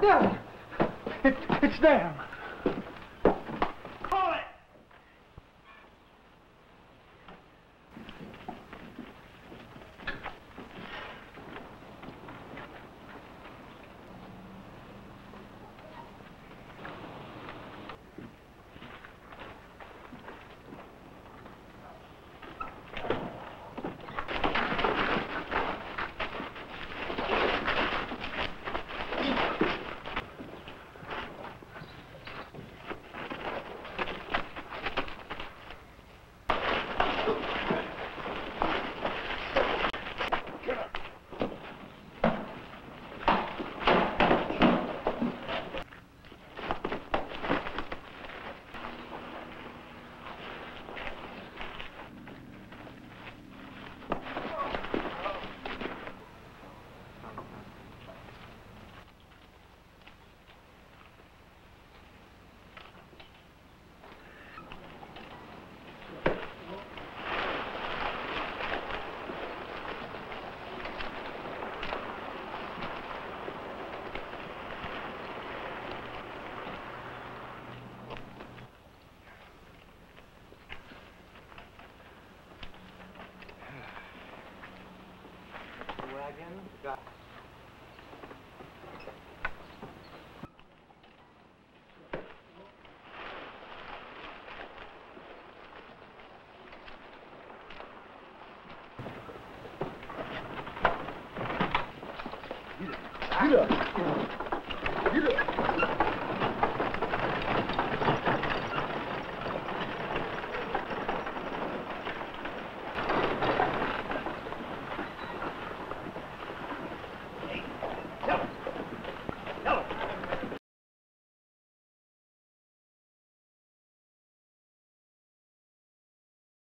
Dad! It, it's them. Call it! Wagon got. Get up.